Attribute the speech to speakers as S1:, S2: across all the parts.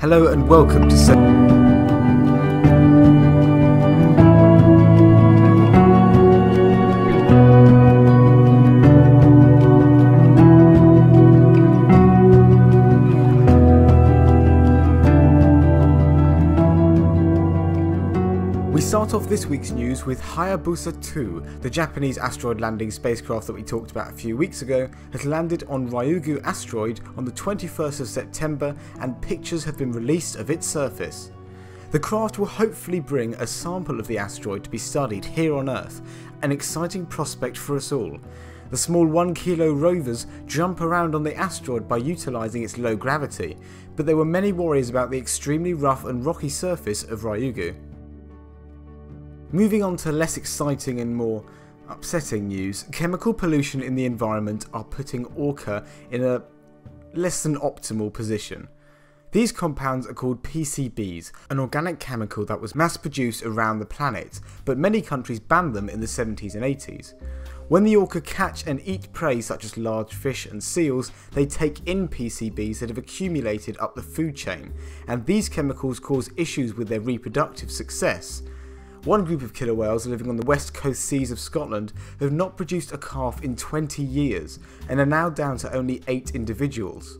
S1: Hello and welcome to. We start off this week's news with Hayabusa 2, the Japanese asteroid landing spacecraft that we talked about a few weeks ago, has landed on Ryugu asteroid on the 21st of September and pictures have been released of its surface. The craft will hopefully bring a sample of the asteroid to be studied here on Earth, an exciting prospect for us all. The small 1 kilo rovers jump around on the asteroid by utilising its low gravity, but there were many worries about the extremely rough and rocky surface of Ryugu. Moving on to less exciting and more upsetting news, chemical pollution in the environment are putting Orca in a less than optimal position. These compounds are called PCBs, an organic chemical that was mass produced around the planet, but many countries banned them in the 70s and 80s. When the orca catch and eat prey such as large fish and seals, they take in PCBs that have accumulated up the food chain, and these chemicals cause issues with their reproductive success. One group of killer whales living on the west coast seas of Scotland have not produced a calf in 20 years and are now down to only 8 individuals.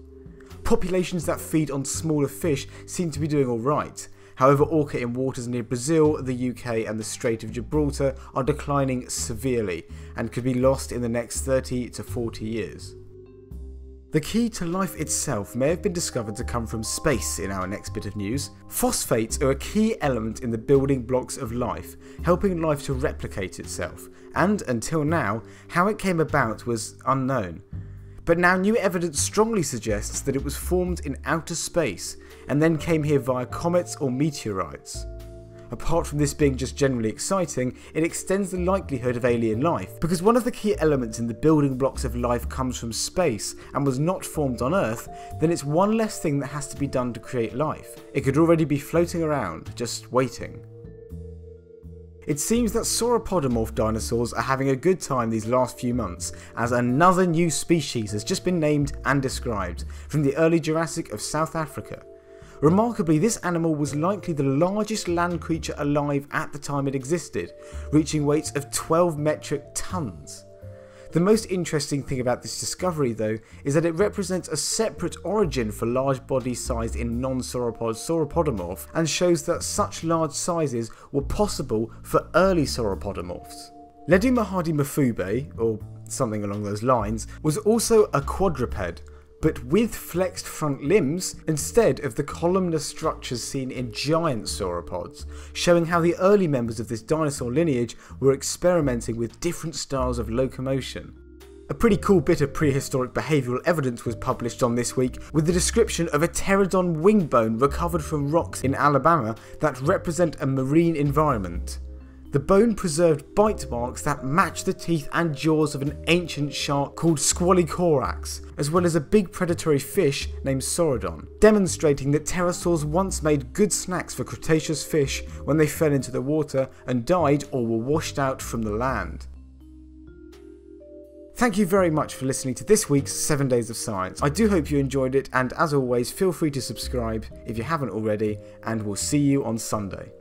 S1: Populations that feed on smaller fish seem to be doing alright, however orca in waters near Brazil, the UK and the Strait of Gibraltar are declining severely and could be lost in the next 30 to 40 years. The key to life itself may have been discovered to come from space in our next bit of news. Phosphates are a key element in the building blocks of life, helping life to replicate itself, and until now, how it came about was unknown. But now new evidence strongly suggests that it was formed in outer space and then came here via comets or meteorites. Apart from this being just generally exciting, it extends the likelihood of alien life, because one of the key elements in the building blocks of life comes from space and was not formed on Earth, then it's one less thing that has to be done to create life. It could already be floating around, just waiting. It seems that sauropodomorph dinosaurs are having a good time these last few months, as another new species has just been named and described, from the early Jurassic of South Africa. Remarkably, this animal was likely the largest land creature alive at the time it existed, reaching weights of 12 metric tons. The most interesting thing about this discovery though is that it represents a separate origin for large body size in non-sauropod sauropodomorph and shows that such large sizes were possible for early sauropodomorphs. Ledumahadi mafube, or something along those lines, was also a quadruped, but with flexed front limbs instead of the columnar structures seen in giant sauropods, showing how the early members of this dinosaur lineage were experimenting with different styles of locomotion. A pretty cool bit of prehistoric behavioural evidence was published on this week with the description of a pteranodon wing bone recovered from rocks in Alabama that represent a marine environment. The bone preserved bite marks that match the teeth and jaws of an ancient shark called Squalicorax, as well as a big predatory fish named Saurodon, demonstrating that pterosaurs once made good snacks for Cretaceous fish when they fell into the water and died or were washed out from the land. Thank you very much for listening to this week's 7 Days of Science. I do hope you enjoyed it, and as always, feel free to subscribe if you haven't already, and we'll see you on Sunday.